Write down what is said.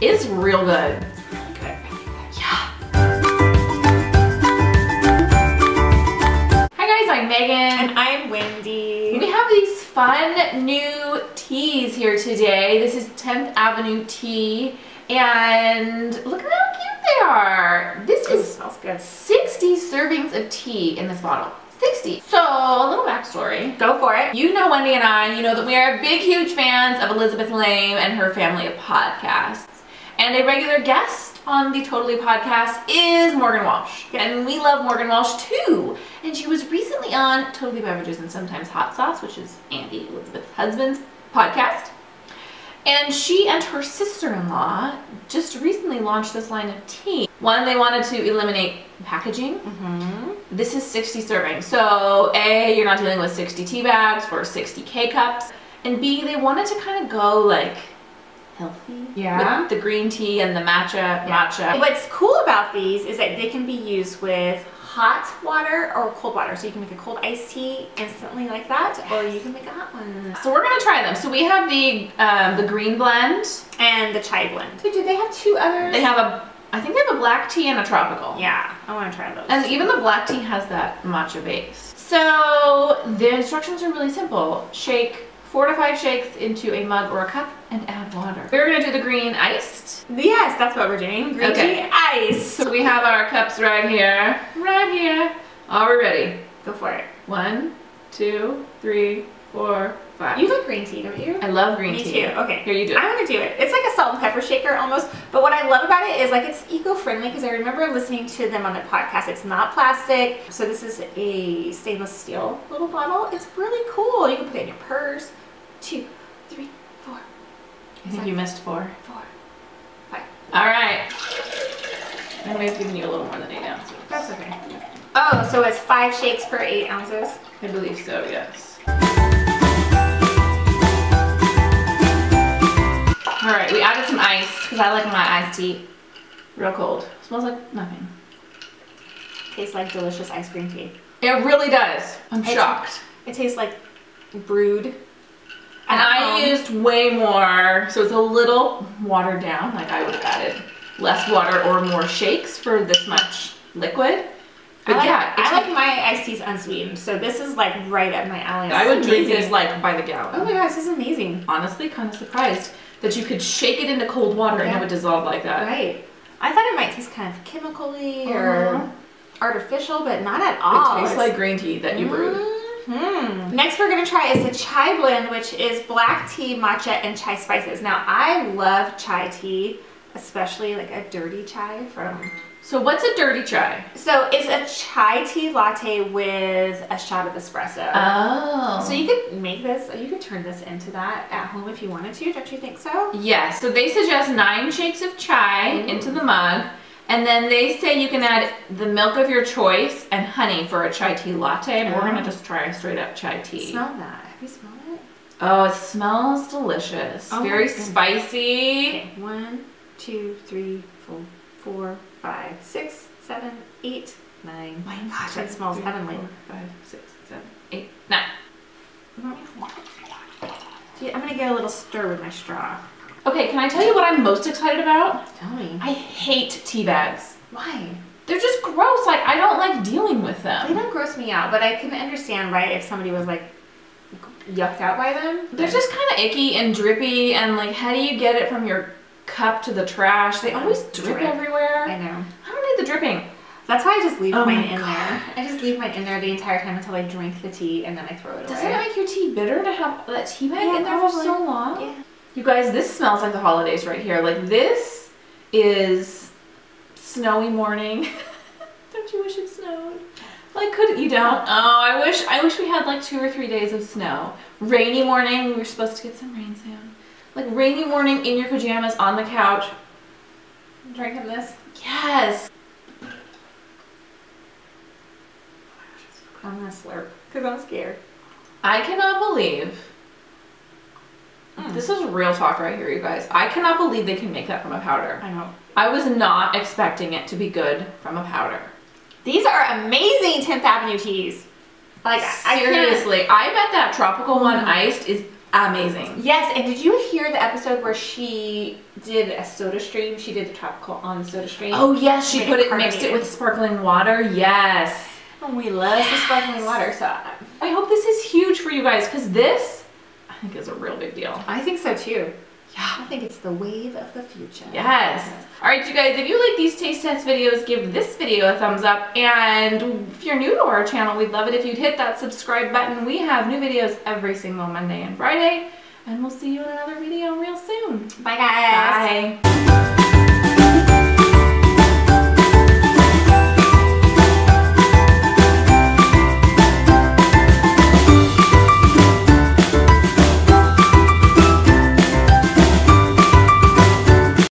It's real good. Good. Yeah. Hi guys, I'm Megan. And I'm Wendy. We have these fun new teas here today. This is 10th Avenue Tea. And look at how cute they are. This is smells good. 60 servings of tea in this bottle. 60. So, a little backstory. Go for it. You know Wendy and I, you know that we are big, huge fans of Elizabeth Laime and her family of podcasts. And a regular guest on the Totally podcast is Morgan Walsh. And we love Morgan Walsh too. And she was recently on Totally Beverages and Sometimes Hot Sauce, which is Andy, Elizabeth's husband's podcast. And she and her sister-in-law just recently launched this line of tea. One, they wanted to eliminate packaging. Mm-hmm. This is 60 servings. So A, you're not dealing with 60 tea bags or 60 K-cups. And B, they wanted to kind of go like healthy. Yeah. With the green tea and the matcha, matcha. What's cool about these is that they can be used with hot water or cold water. So you can make a cold iced tea instantly like that, or you can make a hot one. So we're gonna try them. So we have the um, the green blend. And the chai blend. Do they have two others? They have a, I think they have a black tea and a tropical. Yeah, I want to try those. And even the black tea has that matcha base. So the instructions are really simple. Shake four to five shakes into a mug or a cup and add water. We're gonna do the green iced. yes, that's what we're doing. Green Okay. tea ice. So we have our cups right here, right here. Are we ready? Go for it. One, two, three, four, five. You like green tea, don't you? I love green Me tea. too. Okay. Here you do it. I'm gonna do it. It's like a salt and pepper shaker almost. But what I love about it is like it's eco-friendly because I remember listening to them on their podcast. It's not plastic. So this is a stainless steel little bottle. It's really cool. You can put it in your purse. Two, three, four, I think you missed four. four, five. All right. I may have given you a little more than eight ounces. That's okay. Oh, so it's five shakes per eight ounces. I believe so, yes. All right, we added some ice because I like my iced tea real cold. Smells like nothing. Tastes like delicious ice cream tea. It really does. I'm It's- shocked. It tastes like brewed. And I used way more, so it's a little watered down. Like I would have added less water or more shakes for this much liquid. I But like, yeah, I it's like my iced teas unsweetened, so this is like right up my alley. I would drink this like by the gallon. Oh my gosh, this is amazing. Honestly, kind of surprised that you could shake it into cold water and Yeah. have it dissolve like that. Right. I thought it might taste kind of chemically Uh-huh. or artificial, but not at all. It tastes like green tea that you brewed. hmm Hmm. Next, we're gonna try is the chai blend, which is black tea, matcha, and chai spices. Now, I love chai tea, especially like a dirty chai from. So what's a dirty chai? So it's a chai tea latte with a shot of espresso. Oh. so you could make this, you could turn this into that at home if you wanted to. Don't you think so? Yes, so they suggest nine shakes of chai Ooh. into the mug, and then they say you can add the milk of your choice and honey for a chai tea latte. And we're gonna just try a straight up chai tea. Smell that. Have you smelled it? Oh, it smells delicious. Oh Very spicy. Okay, one, two, three, four, four, five, six, seven, eight, nine. My gosh, that smells Three, heavenly. four, five, six, seven, eight, nine. Mm-hmm. I'm gonna get a little stir with my straw. Okay, can I tell you what I'm most excited about? Tell me. I hate tea bags. Why? They're just gross. Like I don't like dealing with them. They don't gross me out, but I can understand, right, if somebody was like yucked out by them. They're just kind of icky and drippy, and like, how do you get it from your cup to the trash? They oh, always drip Drip. everywhere. I know. I don't need the dripping. That's why I just leave Oh mine in God. there. I just leave mine in there the entire time until I drink the tea and then I throw it away. Doesn't it make your tea bitter to have that tea bag Yeah, in there for so long? Yeah. You guys, this smells like the holidays right here. Like this is snowy morning. don't you wish it snowed? Like could you don't? Oh, I wish I wish we had like two or three days of snow. Rainy morning, we were supposed to get some rain soon. Like rainy morning in your pajamas on the couch. Drinking this. Yes. I'm gonna slurp because I'm scared. I cannot believe. This is real talk right here, you guys. I cannot believe they can make that from a powder. I know. I was not expecting it to be good from a powder. These are amazing 10th Avenue teas. Like I- I Seriously, I bet that tropical one Mm. iced is amazing. Yes, and did you hear the episode where she did a SodaStream? She did the tropical on the SodaStream. Oh yes, she Made put it it mixed it with sparkling water. Yes. And we love the sparkling water, so I- I hope this is huge for you guys because this, I think, is a real big deal. I think so too. Yeah. I think it's the wave of the future. Yes. All right, you guys, if you like these taste test videos, give this video a thumbs up. And if you're new to our channel, we'd love it if you'd hit that subscribe button. We have new videos every single Monday and Friday. And we'll see you in another video real soon. Bye guys. Bye.